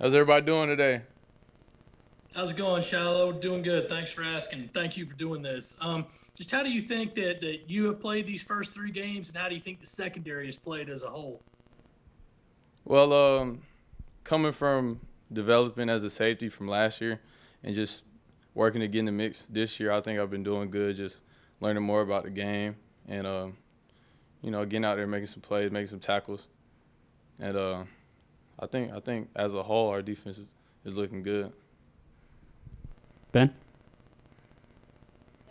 How's everybody doing today? How's it going, Shilo? Doing good. Thanks for asking. Thank you for doing this. Um, just how do you think that, that you have played these first three games, and how do you think the secondary has played as a whole? Well, um, coming from developing as a safety from last year and just working to get in the mix this year, I think I've been doing good, just learning more about the game and, um, you know, getting out there making some plays, making some tackles. And uh, I think I think as a whole, our defense is, is looking good. Ben?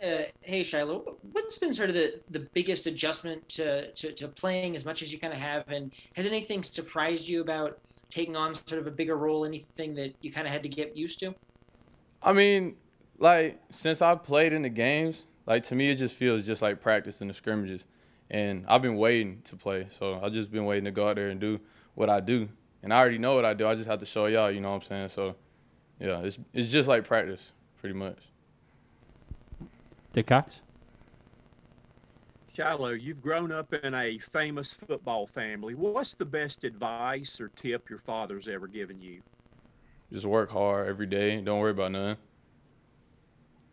Uh, hey Shilo, what's been sort of the, the biggest adjustment to, to, to playing as much as you kind of have, and has anything surprised you about taking on sort of a bigger role? Anything that you kind of had to get used to? I mean, like since I played in the games, like to me it just feels just like practice in the scrimmages, and I've been waiting to play, so I've just been waiting to go out there and do what I do, and I already know what I do. I just have to show y'all, you know what I'm saying? So, yeah, it's it's just like practice, pretty much. Dick Cox? Shilo, you've grown up in a famous football family. What's the best advice or tip your father's ever given you? Just work hard every day. Don't worry about nothing.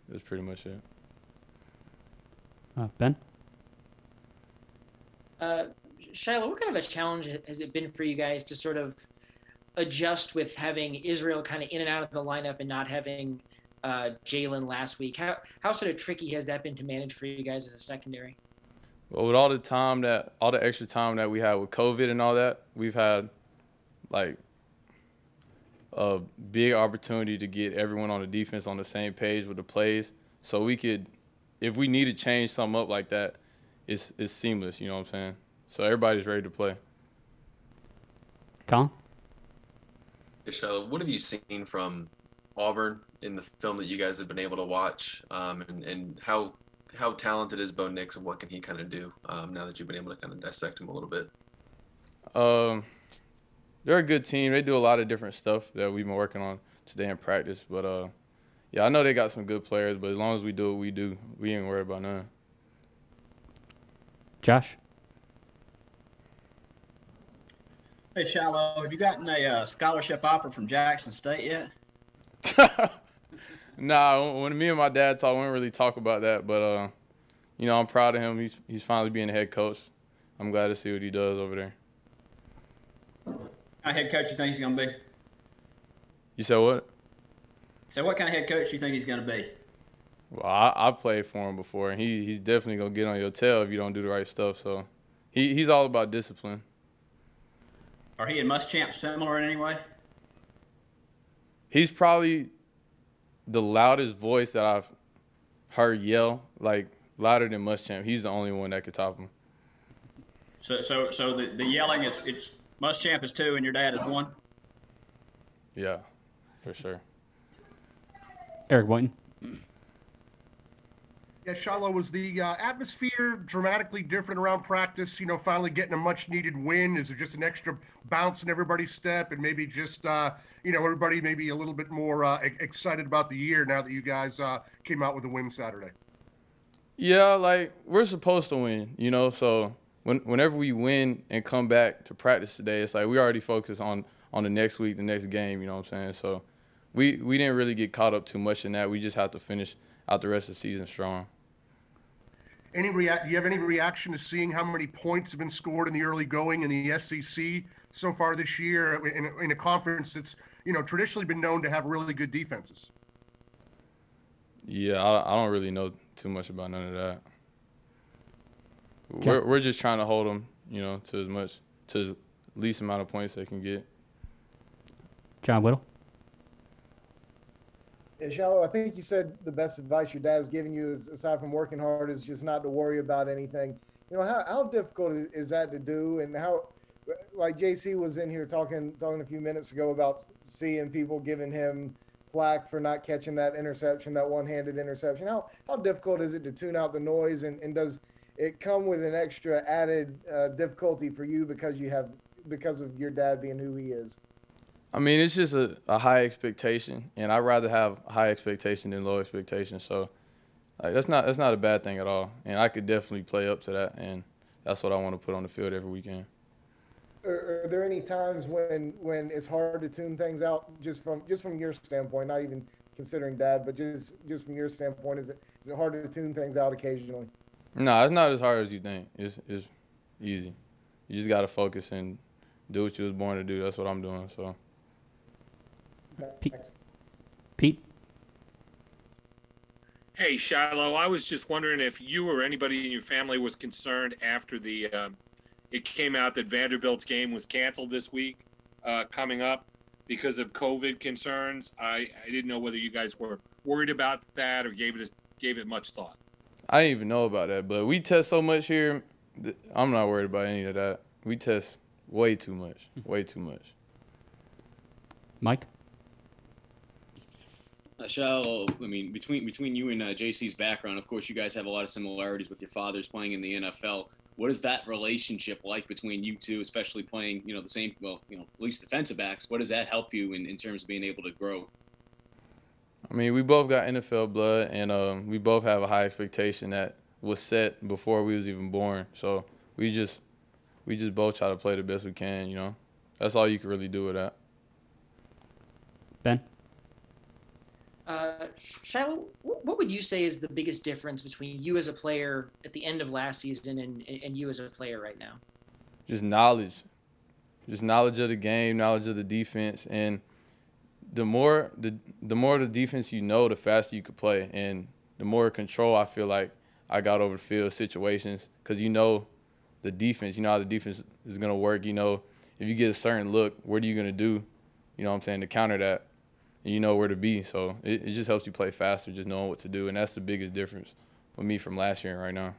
That's pretty much it. Uh, ben? Uh, Shilo, what kind of a challenge has it been for you guys to sort of adjust with having Israel kind of in and out of the lineup and not having uh, Jalen last week? How how sort of tricky has that been to manage for you guys as a secondary? Well, with all the time that all the extra time that we had with COVID and all that, we've had like a big opportunity to get everyone on the defense on the same page with the plays, so we could, if we need to change something up like that, it's it's seamless. You know what I'm saying? So everybody's ready to play. Colin? Hey, Shilo, what have you seen from Auburn in the film that you guys have been able to watch, um, and, and how how talented is Bo Nix, and what can he kind of do um, now that you've been able to kind of dissect him a little bit? Um, they're a good team. They do a lot of different stuff that we've been working on today in practice. But uh, yeah, I know they got some good players. But as long as we do what we do, we ain't worried about none. Josh? Hey, Shilo, have you gotten a uh, scholarship offer from Jackson State yet? nah, when me and my dad talk, we don't really talk about that. But uh, you know, I'm proud of him. He's he's finally being a head coach. I'm glad to see what he does over there. What kind of head coach you think he's going to be? You said what? So, what kind of head coach do you think he's going to be? Well, I, I played for him before, and he he's definitely gonna get on your tail if you don't do the right stuff. So, he he's all about discipline. Are he and Muschamp similar in any way? He's probably the loudest voice that I've heard yell, like louder than Muschamp. He's the only one that could top him. So, so, so the, the yelling is it's Muschamp is two and your dad is one. Yeah, for sure. Eric Boynton? Yeah, Shilo, was the uh, atmosphere dramatically different around practice? You know, finally getting a much needed win. Is there just an extra bounce in everybody's step, and maybe just uh, you know everybody maybe a little bit more uh, excited about the year now that you guys uh, came out with a win Saturday? Yeah, like we're supposed to win, you know. So when, whenever we win and come back to practice today, it's like we already focus on on the next week, the next game. You know what I'm saying? So we we didn't really get caught up too much in that. We just have to finish out the rest of the season strong. Any react? Do you have any reaction to seeing how many points have been scored in the early going in the SEC so far this year in, in a conference that's you know traditionally been known to have really good defenses? Yeah, I, I don't really know too much about none of that. We're we're just trying to hold them, you know, to as much to as least amount of points they can get. John Whittle. Yeah, Shilo, I think you said the best advice your dad's given you is aside from working hard is just not to worry about anything. You know, how, how difficult is that to do and how like JC was in here talking talking a few minutes ago about seeing people giving him flack for not catching that interception, that one-handed interception. How how difficult is it to tune out the noise and, and does it come with an extra added uh, difficulty for you because you have because of your dad being who he is? I mean, it's just a, a high expectation, and I'd rather have high expectation than low expectation. So, like, that's not that's not a bad thing at all, and I could definitely play up to that, and that's what I want to put on the field every weekend. are, are there any times when when it's hard to tune things out just from just from your standpoint, not even considering dad, but just just from your standpoint, is it is it hard to tune things out occasionally? No, it's not as hard as you think. It's it's easy. You just gotta focus and do what you was born to do. That's what I'm doing. So Pete. Pete. Hey, Shilo, I was just wondering if you or anybody in your family was concerned after the um, it came out that Vanderbilt's game was canceled this week, uh, coming up because of COVID concerns. I, I didn't know whether you guys were worried about that or gave it gave it much thought. I didn't even know about that. But we test so much here. th- I'm not worried about any of that. We test way too much. Way too much. Mike. Uh, I mean, between between you and uh, JC's background, of course, you guys have a lot of similarities with your fathers playing in the NFL. What is that relationship like between you two, especially playing, you know, the same, well, you know, at least defensive backs? What does that help you in, in terms of being able to grow? I mean, we both got NFL blood, and um, we both have a high expectation that was set before we was even born. So we just we just both try to play the best we can. You know, that's all you can really do with that. Ben. Uh, Shilo, what would you say is the biggest difference between you as a player at the end of last season and, and you as a player right now? just knowledge, just knowledge of the game, knowledge of the defense, and the more the the more the defense you know, the faster you could play, and the more control I feel like I got over field situations, because you know the defense, you know how the defense is gonna work. You know if you get a certain look, what are you gonna do? You know what I'm saying to counter that, you know where to be. So it, it just helps you play faster, just knowing what to do, and that's the biggest difference with me from last year and right now.